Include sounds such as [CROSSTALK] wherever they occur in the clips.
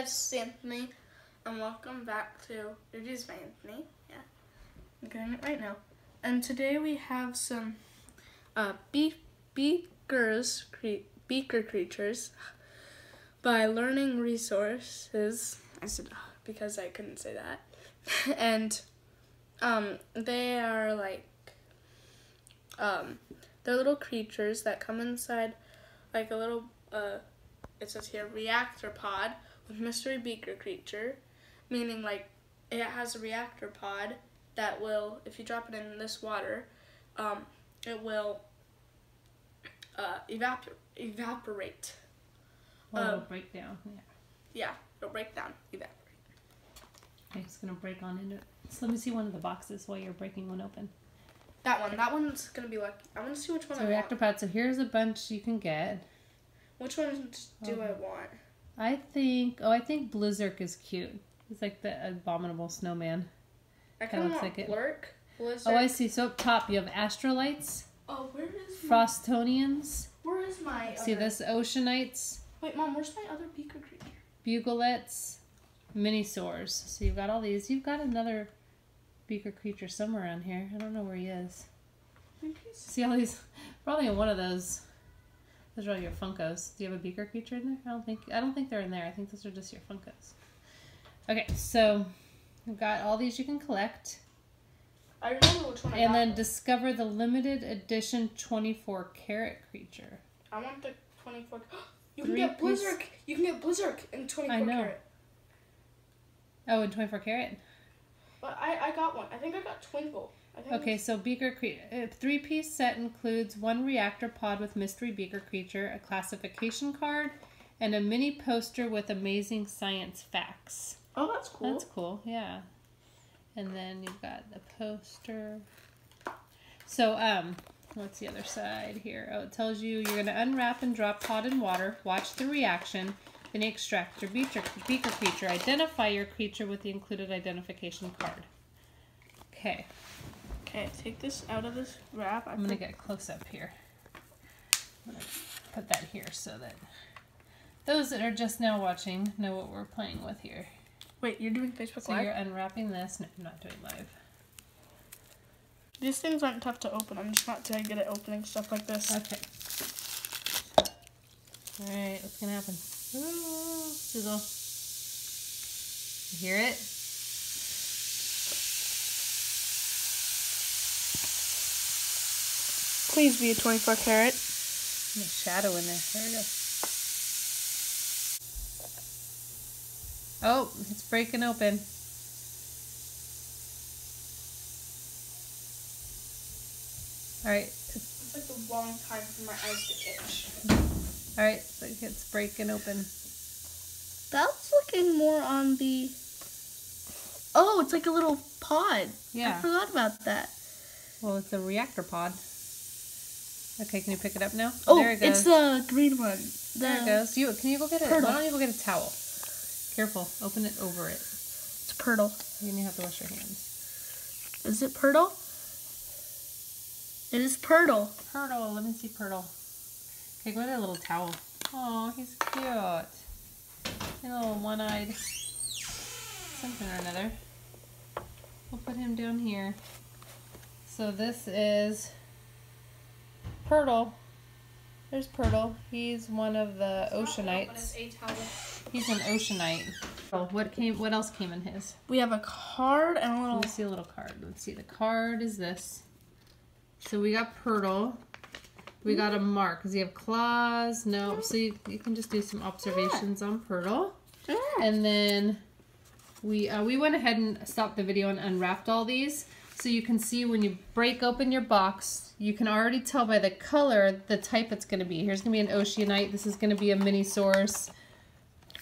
guys, is Anthony, and welcome back to Reviews by Anthony. Yeah, I'm getting it right now. And today we have some uh, be- beakers, cre- beaker creatures by Learning Resources. I said uh, because I couldn't say that. [LAUGHS] and um, they are like um, they're little creatures that come inside like a little uh, it says here reactor pod mystery beaker creature, meaning like it has a reactor pod that will, if you drop it in this water, um, it will uh, evapor- evaporate. Well, it'll Um, break down. Yeah. Yeah, it'll break down, evaporate. Okay, it's gonna break on into it. So let me see one of the boxes while you're breaking one open. That one, that one's gonna be like. I want to see which one So I reactor want. pad. So here's a bunch you can get. Which ones do I want? I think. Oh, I think Blizzard is cute. It's like the abominable snowman. I kind of looks like it. Blurk. Blizzard. Oh, I see. So up top you have astrolites, Oh, where is my, frostonians. where is my? See other- this oceanites, Wait, mom, where's my other beaker creature? buglettes, minisaurs. So you've got all these. You've got another beaker creature somewhere around here. I don't know where he is. He's- See all these? [LAUGHS] Probably in one of those. Those are all your Funkos. Do you have a beaker creature in there? I don't think. I don't think they're in there. I think those are just your Funkos. Okay, so we've got all these you can collect, I remember which one I and then discover the limited edition 24 karat creature. I want the 24. [GASPS] You can Three get piece- Blizzard. You can get Blizzard in 24 I know. karat. Oh, and 24 karat. But I, I got one. I think I got Twinkle. Okay, so beaker cre- uh, three piece set includes one reactor pod with mystery beaker creature, a classification card, and a mini poster with amazing science facts. Oh, that's cool. That's cool, yeah. And then you've got the poster. So, um, what's the other side here? Oh, it tells you you're gonna unwrap and drop pod in water, watch the reaction, then extract your beaker, beaker creature. Identify your creature with the included identification card. Okay, Okay, take this out of this wrap. I I'm gonna get close up here. Put that here so that those that are just now watching know what we're playing with here. Wait, you're doing Facebook So Live? you're unwrapping this. No, I'm not doing live. These things aren't tough to open. I'm just not too good at opening stuff like this. Okay. Alright, what's gonna happen? Ooh, sizzle. You hear it? Please be a 24 karat. There's a shadow in there. There we go. Oh, it's breaking open. Alright, It's like the long time for my eyes to itch. alright, so it's breaking open. That's looking more on the. Oh, it's like a little pod. Yeah. I forgot about that. Well, it's a reactor pod. Okay, can you pick it up now? Oh, there it goes. it's the green one. There it goes. You can you go get it? Turtle. Why don't you go get a towel? Careful. Open it over it. It's Purtle. You need to have to wash your hands. Is it Purtle? It is Purtle. Purtle. Let me see Purtle. Okay, go get a little towel. Oh, he's cute. A little one-eyed something or another. We'll put him down here. So this is Purtle. There's Purtle. He's one of the oceanites. He's an oceanite. What came? What else came in his? We have a card and a little. Let's see a little card. Let's see. The card is this. So we got Purtle. We got a mark. Does he have claws? No. So you, you can just do some observations on Purtle. And then we uh, we went ahead and stopped the video and unwrapped all these. So you can see when you break open your box, you can already tell by the color the type it's going to be. Here's going to be an oceanite. This is going to be a minisaurs.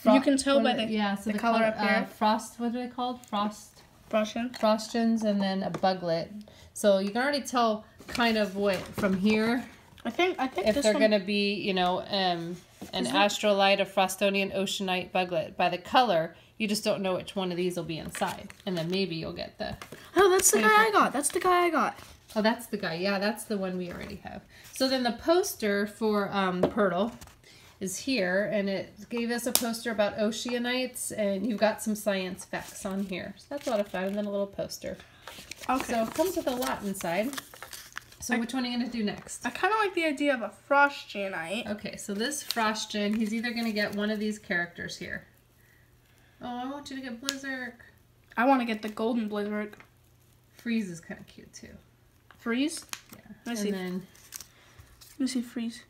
You can tell by the yeah, so the color up uh, here. frost. What are they called? Frost Russian. frostions and then a buglet. So you can already tell kind of what from here I think I think if this they're one. gonna be, you know, um, an Is it- astrolite, a frostonian, oceanite, buglet. By the color, you just don't know which one of these will be inside, and then maybe you'll get the. Oh, that's the guy I got. That's the guy I got. Oh, that's the guy. Yeah, that's the one we already have. So then the poster for um, Purtle is here, and it gave us a poster about oceanites, and you've got some science facts on here. So that's a lot of fun, and then a little poster. Okay. So it comes with a lot inside. So I- which one are you gonna do next? I kind of like the idea of a frost gianite. Okay, so this Frostgen, he's either gonna get one of these characters here. Oh, I want you to get Blizzard. I want to get the golden blizzard. Freeze is kind of cute too. Freeze. Yeah. Let me and see. then Let me see freeze.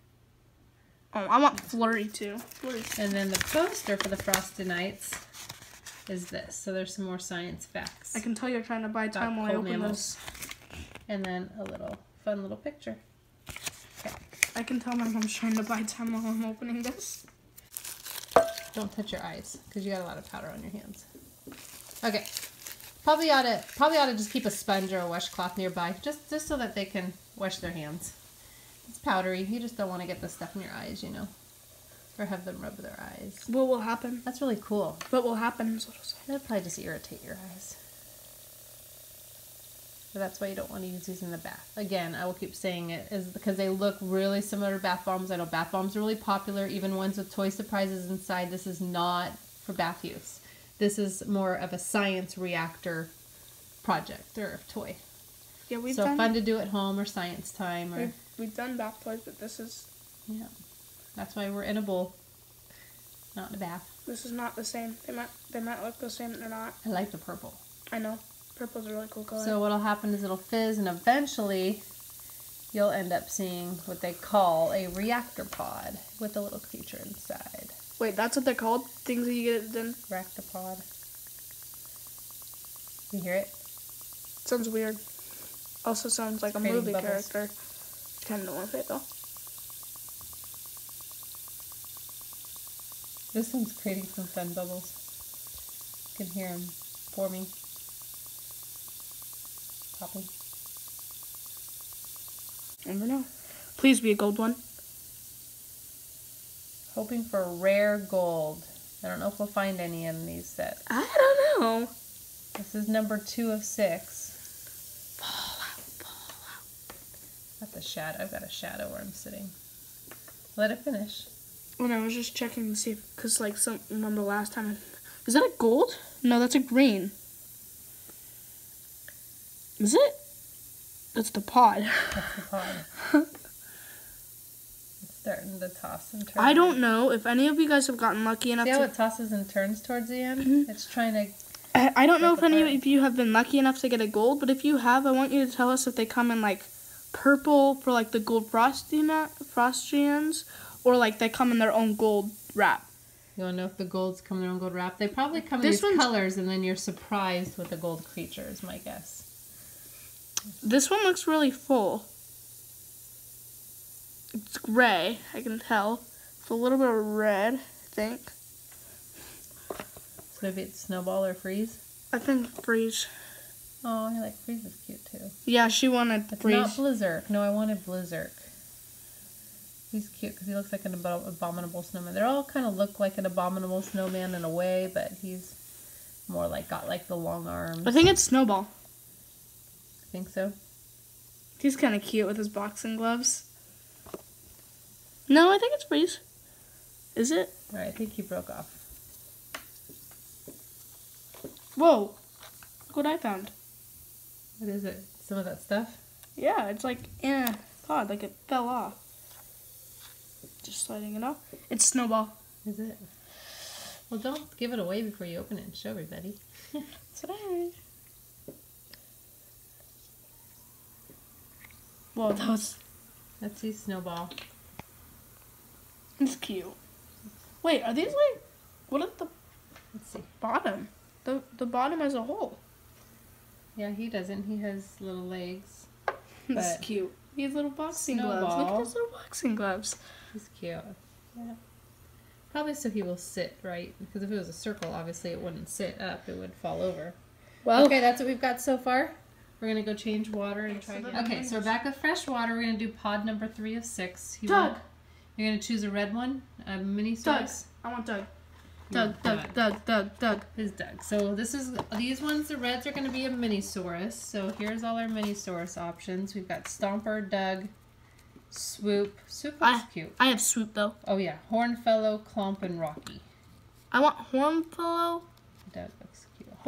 Oh, I want flurry too. Flurry. and then the poster for the Frostenites is this. So there's some more science facts. I can tell you're trying to buy time while I open mammals. this. And then a little fun little picture. I can tell my mom's trying to buy time while I'm opening this. Don't touch your eyes because you got a lot of powder on your hands. Okay. Probably ought to probably ought to just keep a sponge or a washcloth nearby, just just so that they can wash their hands. It's powdery. You just don't want to get the stuff in your eyes, you know, or have them rub their eyes. What will happen? That's really cool. What will happen is what it'll say. That'll probably just irritate your eyes. So that's why you don't want to use these in the bath. Again, I will keep saying it is because they look really similar to bath bombs. I know bath bombs are really popular, even ones with toy surprises inside. This is not for bath use. This is more of a science reactor project or toy. Yeah, we've so done fun to do at home or science time or we've, we've done bath toys, but this is yeah. That's why we're in a bowl, not in a bath. this is not the same. They might they might look the same, they're not. I like the purple. I know. Purple's a really cool color. So what'll happen is it'll fizz, and eventually you'll end up seeing what they call a reactor pod with a little creature inside. Wait, that's what they're called? Things that you get in Reactor pod. You hear it? sounds weird. Also sounds like a movie bubbles. character. Kinda with it though. This one's creating some fun bubbles. You can hear them forming, popping. Never know. Please be a gold one. Hoping for rare gold. I don't know if we'll find any in these sets. I don't know. This is number two of six. Got the shadow. I've got a shadow where I'm sitting. Let it finish. When I was just checking to see, if, cause like some remember last time, I- is that a gold? No, that's a green. Is it? That's the pod. That's the pod. [LAUGHS] it's starting to toss and turn. I don't know if any of you guys have gotten lucky enough See how to. it tosses and turns towards the end? Mhm. It's trying to. I I don't know if any of you have been lucky enough to get a gold, but if you have, I want you to tell us if they come in like purple for like the gold frosty nut frostians, or like they come in their own gold wrap. You want to know if the golds come in their own gold wrap? They probably come in This these colors, and then you're surprised with the gold creature. Is my guess. This one looks really full. It's gray, I can tell. It's a little bit of red, I think. So maybe it's snowball or freeze. I think freeze. Oh, I like freeze is cute too. Yeah, she wanted It's freeze. not Blizzard. No, I wanted Blizzard. He's cute because he looks like an abo- abominable snowman. They all kind of look like an abominable snowman in a way, but he's more like got like the long arms. I think it's Snowball. Think so. He's kind of cute with his boxing gloves. No, I think it's freeze. Is it? All right, I think he broke off. Whoa! Look what I found. What is it? Some of that stuff? Yeah, it's like in a pod, like it fell off. Just sliding it off. It's Snowball. Is it? Well, don't give it away before you open it and show everybody. [LAUGHS] That's what I heard. Whoa, that was Let's see Snowball. it's cute. Wait, are these like what at the Let's see. bottom? The the bottom as a whole. Yeah, he doesn't. He has little legs. [LAUGHS] That's cute. He has little boxing gloves. Look at his little boxing gloves. He's cute. Yeah. Probably so he will sit right because if it was a circle, obviously it wouldn't sit up; it would fall over. Well, okay, that's what we've got so far. We're gonna go change water and try again. Okay, so we're back with fresh water. We're gonna do pod number three of six. You Doug. want- you're gonna choose a red one, a mini Doug. I want Doug. Doug, Doug, Doug. Doug, Doug, Doug. Is Doug. So this is these ones. The reds are gonna be a mini saurus. So here's all our mini saurus options. We've got Stomper, Doug, Swoop. Swoop I- cute. I have swoop though. Oh yeah, Hornfellow, Clump, and Rocky. I want Hornfellow, That looks cute.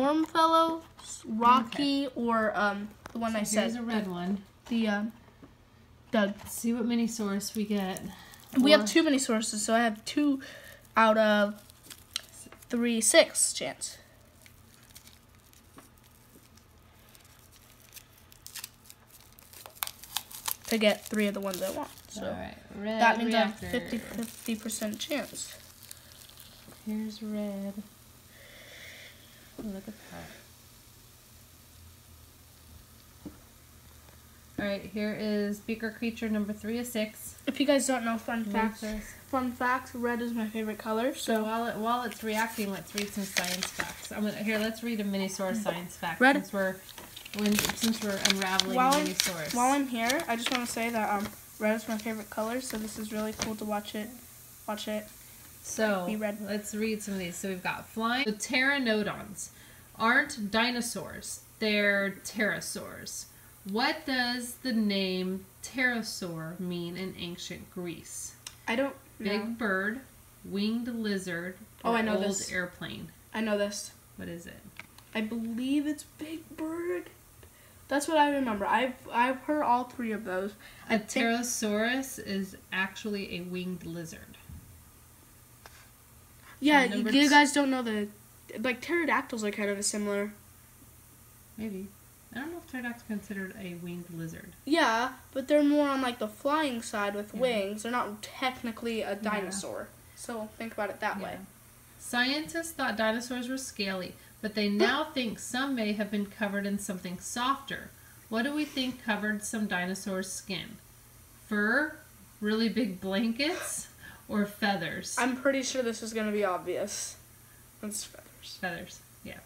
Hornfellow, Rocky, or um the one I Here's said. a red one. The um, Doug. Let's see what minisaurs we get. We have Or- too many sources, so I have two out of three, six chance. To get three of the ones I want. So All right, red that means reactor. I have 50 50% chance. Here's red. Look at that. All right, here is beaker creature number three of six. If you guys don't know, fun facts. Fun facts, red is my favorite color. So So while it, while it's reacting, let's read some science facts. I'm gonna here. Let's read a minisaurs science fact Red- since we're when, since we're unraveling While a I'm- minisaurs. while I'm here, I just want to say that um, red is my favorite color. So this is really cool to watch it. Watch it. So red. let's read some of these. So we've got flying. The pteranodons aren't dinosaurs; they're pterosaurs. What does the name pterosaur mean in ancient Greece? I don't Big bird, winged lizard, Oh, I know old this. airplane. I know this. What is it? I believe it's Big Bird. That's what I remember. I've I've heard all three of those. A pterosaurus is actually a winged lizard. Yeah, you, you guys don't know the like pterodactyls are kind of a similar. Maybe. I don't know if pterodactyls considered a winged lizard. Yeah, but they're more on like the flying side with Yeah. wings. They're not technically a dinosaur. So think about it that way. Scientists thought dinosaurs were scaly, but they now [LAUGHS] think some may have been covered in something softer. What do we think covered some dinosaurs' skin? Fur, really big blankets, or feathers? I'm pretty sure this is gonna be obvious. It's feathers. Feathers. Yeah.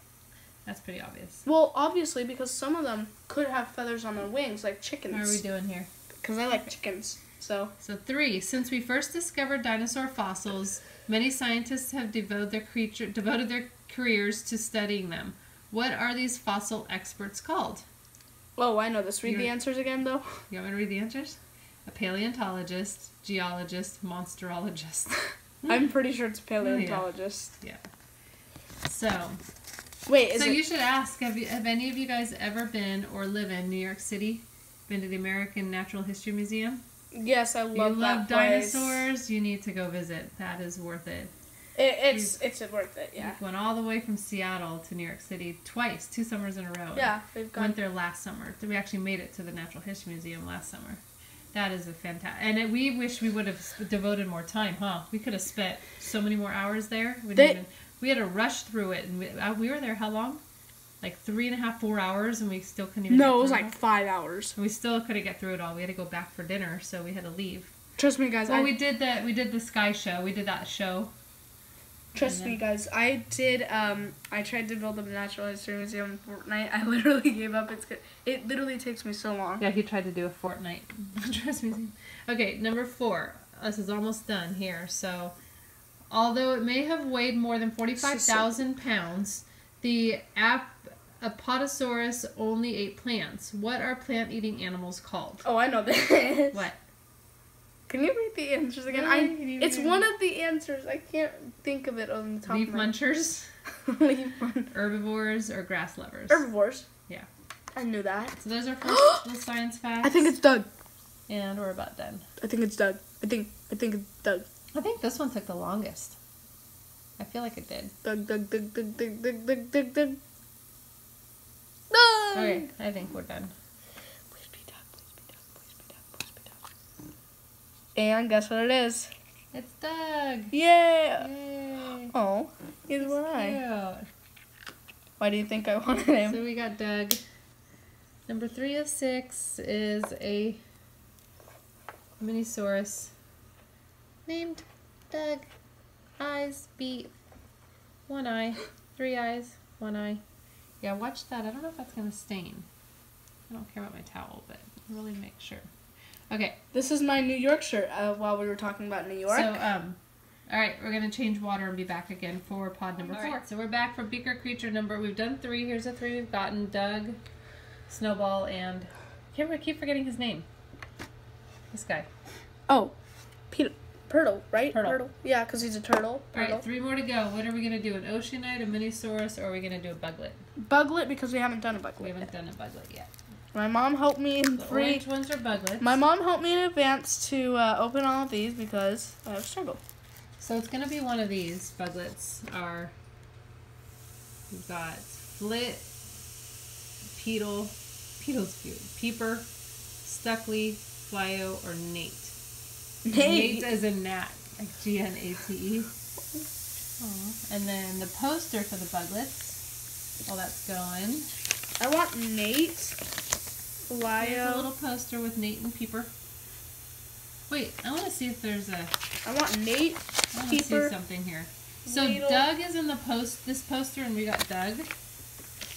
That's pretty obvious. Well, obviously because some of them could have feathers on their wings, like chickens. What are we doing here? Because I like chickens. So So three. Since we first discovered dinosaur fossils, many scientists have devoted their creature devoted their careers to studying them. What are these fossil experts called? Oh, I know this. Read the You're- answers again, though. You want me to read the answers? A paleontologist, geologist, monsterologist. [LAUGHS] I'm pretty sure it's oh, paleontologist. Yeah. So, Wait, is so it? you should ask: Have you, have any of you guys ever been or live in New York City? Been to the American Natural History Museum? yes, I You love love place. dinosaurs. You need to go visit. That is worth it. It, it's it's worth it. Yeah. We went all the way from Seattle to New York City twice, two summers in a row. Yeah, we've gone. Went there last summer. We actually made it to the Natural History Museum last summer. That is a fantastic, and it, we wish we would have devoted more time, huh? We could have spent so many more hours there. We, They- didn't even, we had to rush through it, and we, uh, we were there how long? Like three and a half, four hours, and we still couldn't even. No, get it was like five hours. And we still couldn't get through it all. We had to go back for dinner, so we had to leave. Trust me, guys. Well, I, we did the we did the Sky Show. We did that show. Trust me, guys. I did. Um, I tried to build a natural history museum in Fortnite. I [LAUGHS] literally gave up. It's. It literally takes me so long. Yeah, he tried to do a Fortnite [LAUGHS] dress museum. Okay, number four. This is almost done here. So, although it may have weighed more than forty-five thousand pounds, the ap- Apatosaurus only ate plants. What are plant-eating animals called? Oh, I know this. What? Can you read the answers again? Really? I. It's one of the answers. I can't think of it on the top Leaf of my munchers, Leaf [LAUGHS] mun- herbivores, or grass lovers? Herbivores. Yeah. I knew that. So those are [GASPS] first science facts. I think it's Doug. and we're about done. I think it's Doug. I think. I think it's Doug. I think this one took the longest. I feel like it did. Doug. Doug. Doug. Doug. Doug. Doug. Doug. Doug. Doug. Doug. Okay, I think we're done. Please be Doug. Please be Doug. Please be Doug. Please be Doug. And guess what it is? It's Doug. Yeah. Yay. Oh, he's one eye. Why do you think I wanted him? So we got Doug. Number three of six is a Minisaurus named Doug. Eyes, beat, one eye, three eyes, one eye. Yeah, watch that. I don't know if that's gonna stain. I don't care about my towel, but really make sure. Okay, This is my New York shirt. Uh, while we were talking about New York. So, um, all right, we're gonna change water and be back again for pod number All four. right. So we're back for beaker creature number. We've done three. Here's the three we've gotten: Doug, Snowball, and I keep forgetting his name. This guy. Oh, Peter, Turtle, right? Turtle. Yeah, because he's a turtle. All Turtle. right, three more to go. What are we gonna do? An oceanite, a minisaurus, or are we gonna do a buglet? Buglet because we haven't done a Buglet We haven't Yet. done a buglet yet. My mom helped me in The three. orange ones are buglets. My mom helped me in advance to uh, open all of these because I have struggled. So it's gonna be one of these buglets. Are we've got Flit, Peedle, Peedle's cute, Peeper, Stuckley, Flyo, or Nate. Nate as a gnat, like G N A T E. And then the poster for the buglets. While that's going, I want Nate. There's a little poster with Nate and Peeper. Wait, I want to see if there's a. I want Nate. I want to see something here. So Weedle. Doug is in the post this poster, and we got Doug.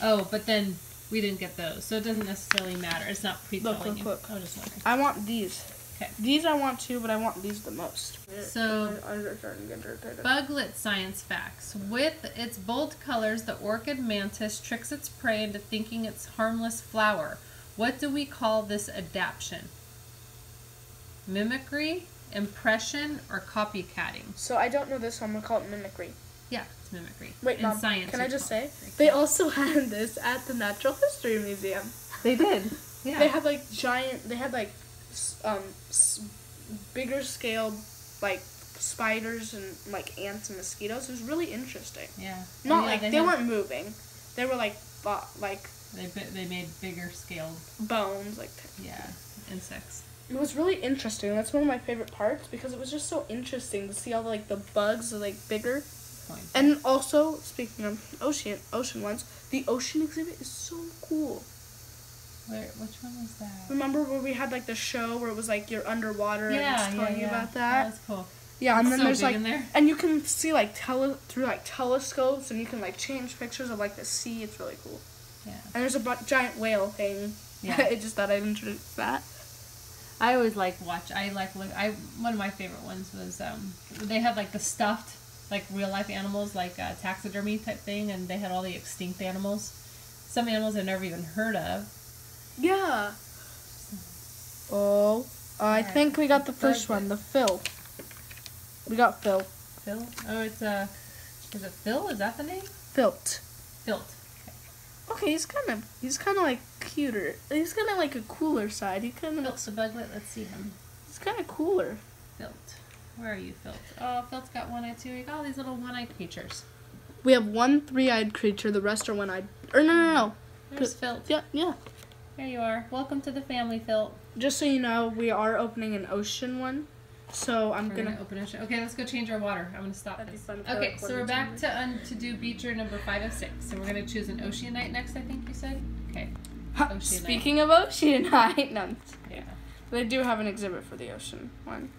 Oh, but then we didn't get those, so it doesn't necessarily matter. It's not pre-telling look, you. look. Oh, just one. I want these. 'Kay. These I want too, but I want these the most. So- Buglet science facts. With its bold colors, the orchid mantis tricks its prey into thinking it's harmless flower. What do we call this adaptation? Mimicry, impression, or copycatting? So I don't know this, so I'm gonna call it mimicry. Yeah, it's mimicry. Wait, In Mom, science, can I just say it- they also had this at the Natural History Museum. They did. Yeah. They had like giant. They had like um s- bigger scale, like spiders and like ants and mosquitoes. It was really interesting. yeah. Not Oh, yeah, like they, had- weren't moving. They were like bo- like They they made bigger scaled, bones. Like yeah, insects. it was really interesting. That's one of my favorite parts because it was just so interesting to see all the, like the bugs are like bigger. Point. And also speaking of ocean ocean ones, the ocean exhibit is so cool. Where? Which one was that? Remember where we had like the show where it was like you're underwater and Yeah, it's yeah, telling you yeah. about that? That's cool. Yeah, and It's then so there's like there. and you can see like tele through like telescopes and you can like change pictures of like the sea. It's really cool. Yeah. And there's a giant whale thing. Yeah. [LAUGHS] I just thought I'd introduce that. I always like watch. I like look. I one of my favorite ones was um they had like the stuffed like real life animals like uh, taxidermy type thing, and they had all the extinct animals. Some animals I've never even heard of. Yeah. Oh, I Alright. think we got the first one, the Phil. We got Phil. Phil. Oh, it's uh, is it Phil? Is that the name? Filt. Filt. Okay, he's kind of he's kind of like cuter. He's kind of like a cooler side. He kind of Filt the buglet. Let's see him. he's kind of cooler. Filt. Where are you, Filt? Oh, Filt's got one eye too. You got all these little one-eyed creatures. We have one three-eyed creature. The rest are one-eyed. Or no, no, no. There's Filt. Yeah, yeah. There you are. Welcome to the family, Filt. Just so you know, we are opening an ocean one. So I'm We're gonna. gonna, open it. Okay, let's go change our water. I'm gonna stop That'd be this. fun Okay, so we're back to un, to do beacher number five of six. So we're gonna choose an oceanite next. I think you said. Okay. Oceanite. Speaking of oceanite, [LAUGHS] no, Yeah. they do have an exhibit for the ocean one.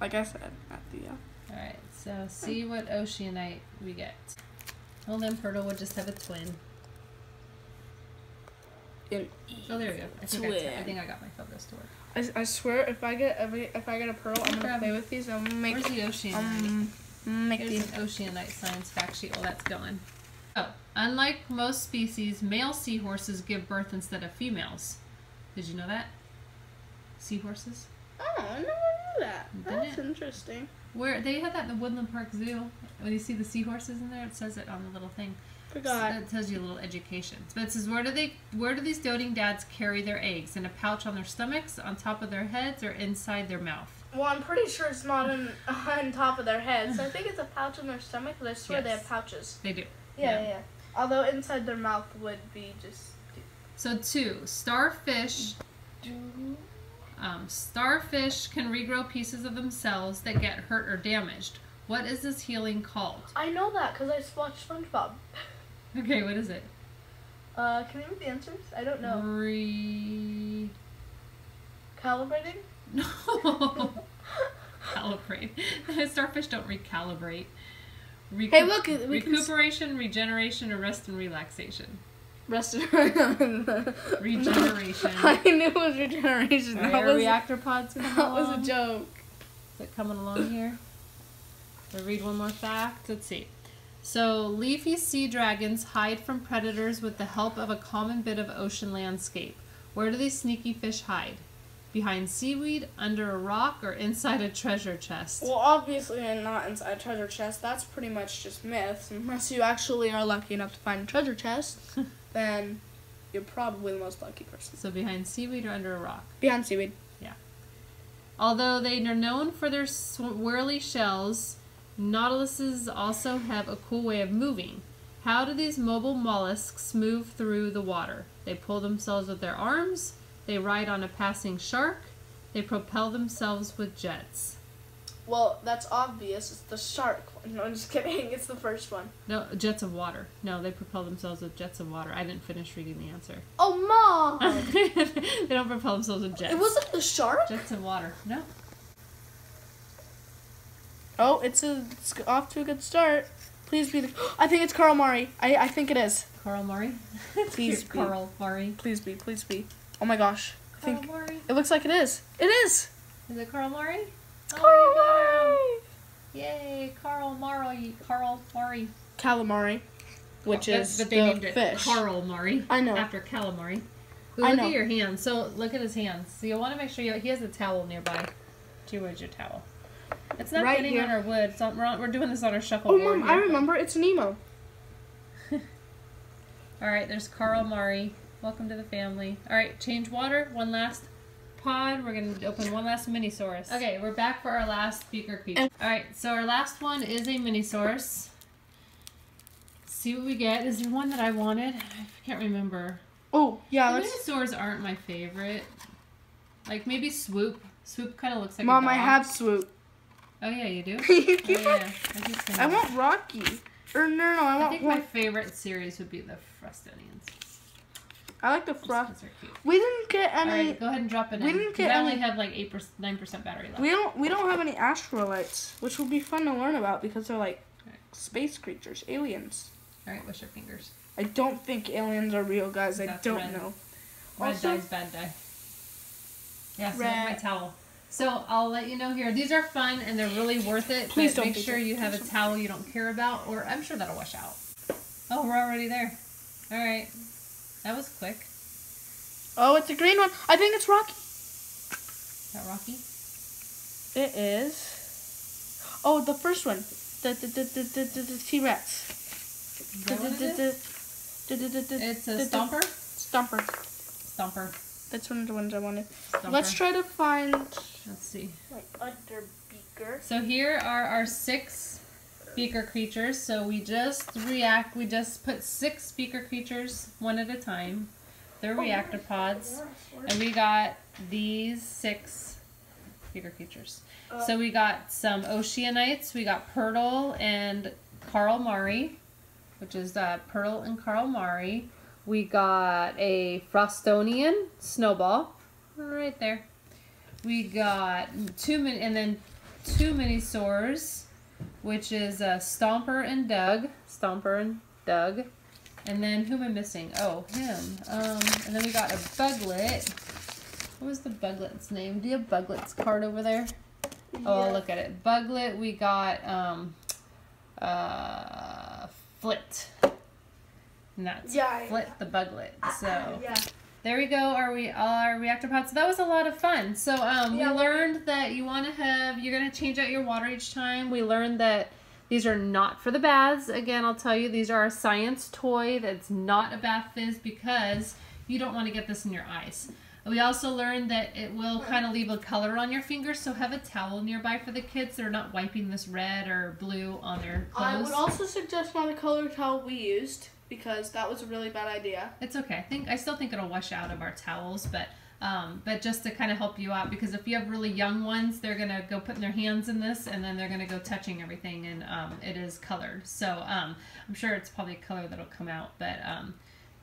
Like I said at the. Uh, All right. So see what oceanite we get. Well, then Purtle would just have a twin. in, Oh, there we go. I think, I, Twin. I think I got my focus to work. I, I swear, if I get every, if I get a pearl, I'm gonna play with these. I'm gonna make Where's the ocean? um make Here's these. an oceanite science fact sheet while that's going. Oh, unlike most species, male seahorses give birth instead of females. Did you know that? Seahorses? Oh, I never knew that. Didn't That's it? interesting. Where they had that in the Woodland Park Zoo. When you see the seahorses in there, it says it on the little thing. Forgot. That tells you a little education. But it says where do they where do these doting dads carry their eggs? In a pouch on their stomachs, on top of their heads, or inside their mouth? Well, I'm pretty sure it's not on [LAUGHS] on top of their heads. I think it's a pouch in their stomach. But I swear they have pouches. They do. Yeah, Yeah. yeah, yeah. Although inside their mouth would be just. So two, starfish um, starfish can regrow pieces of themselves that get hurt or damaged. What is this healing called? I know that because I watched SpongeBob. [LAUGHS] Okay, what is it? Uh, can you read the answers? I don't know. Re Calibrating. no [LAUGHS] calibrate. Starfish don't recalibrate. Recu- Hey, look, we can recuperation, regeneration, or rest and relaxation. Rest. And regeneration. [LAUGHS] I knew it was regeneration. Are That was, reactor pods gonna that go was a joke. Is it coming along here? We'll read one more fact. Let's see. So, leafy sea dragons hide from predators with the help of a common bit of ocean landscape. Where do these sneaky fish hide? Behind seaweed, under a rock, or inside a treasure chest? Well, obviously not inside a treasure chest. That's pretty much just myths. Unless you actually are lucky enough to find a treasure chest, [LAUGHS] then you're probably the most lucky person. So behind seaweed or under a rock? Behind seaweed. Yeah. Although they are known for their swirly shells, nautiluses also have a cool way of moving. How do these mobile mollusks move through the water? They pull themselves with their arms, they ride on a passing shark, they propel themselves with jets. Well, that's obvious. It's the shark one. No, I'm just kidding. [LAUGHS] It's the first one. No, jets of water. No, they propel themselves with jets of water. I didn't finish reading the answer. Oh, mom! [LAUGHS] they don't propel themselves with jets. it wasn't the shark. jets of water. No. Oh, it's a it's off to a good start. Please be the. [GASPS] I think it's Carl Murray. I I think it is. Carl Murray. [LAUGHS] Please be. Carl Murray. Please be. Please be. Oh my gosh. I Carl think Murray. it looks like it is. It is. Is it Carl Murray? Carl Oh, Murray. Yay, Carl Murray. Carl Murray. Calamari, which But- is but they the named it fish. Carl Murray. I know. After calamari. Ooh, I look know. at your hands. So look at his hands. So you want to make sure you, he has a towel nearby. Do where's your towel? It's not Right getting here. on our wood. It's on, we're, on, we're doing this on our shuffleboard. Oh, mom, I remember. It's Nemo. [LAUGHS] All right, there's Carl Murray. Welcome to the family. All right, change water. One last pod. We're gonna open one last minisaurs. Okay, we're back for our last beaker creature. All right, so our last one is a minisaurs. See what we get. Is there one that I wanted? I can't remember. Oh yeah. The Let's. Aren't my favorite. Like maybe Swoop. Swoop kind of looks like. Mom, a I dog. have swoop. Oh yeah, you do. [LAUGHS] you oh, keep yeah. I, I want Rocky. Or no, no, I I want think my favorite series would be the Frostonians. I like the frost. 'cause they're cute. We didn't get any. right, go ahead and drop it we in. didn't get I only any- have like eight percent, nine percent battery left. We don't. We don't have any astrolites, which will be fun to learn about because they're like Right. space creatures, aliens. All right, wash your fingers. I don't think aliens are real, guys. I don't red. know. Red Also- dye's bad dye. Yeah, so here's my Red. towel. So I'll let you know here. These are fun and they're really worth it. Please don't make sure you have a towel you don't care about, or I'm sure that'll wash out. Oh, we're already there. All right, that was quick. Oh, it's a green one. I think it's Rocky. Is that Rocky. It is. Oh, the first one. The the the the the, the, the T Rex. Is that it is? It's a stomper. Stomper. Stomper. That's one of the ones I wanted. Stomper. Let's try to find Let's see. like under beaker. So here are our six beaker creatures. So we just react. We just put six beaker creatures one at a time. They're reactor pods, and we got these six beaker creatures. So we got some oceanites. We got Purtle and Carl Mari, which is uh, Purtle and Carl Mari. We got a Frostonian snowball, right there. We got two min and then two minisaurs, which is uh, Stomper and Doug. Stomper and Doug. And then who am I missing? Oh, him. Um, and then we got a Buglet. What was the Buglet's name? Do you have Buglet's card over there? Oh, I'll look at it. Buglet. We got um, uh, Flit. And that's Yeah, Flit the Buglet. So Yeah. There we go. Are we our reactor pods? So that was a lot of fun. So um, Yeah. we learned that you want to have you're gonna change out your water each time. We learned that these are not for the baths. Again, I'll tell you these are a science toy. That's not a bath fizz because you don't want to get this in your eyes. We also learned that it will kind of leave a color on your fingers, so have a towel nearby for the kids. They're not wiping this red or blue on their clothes. I would also suggest not a color towel we used because that was a really bad idea. It's okay. I think I still think it'll wash out of our towels, but um, but just to kind of help you out because if you have really young ones, they're gonna go putting their hands in this and then they're gonna go touching everything, and um, it is colored. So um, I'm sure it's probably a color that'll come out, but um,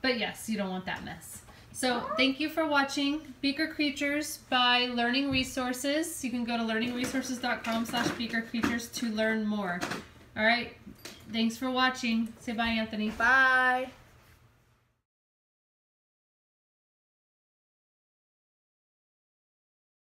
but yes, you don't want that mess. So thank you for watching Beaker Creatures by Learning Resources. You can go to learningresources.com slash beaker creatures to learn more. All right. Thanks for watching. Say bye, Anthony. Bye.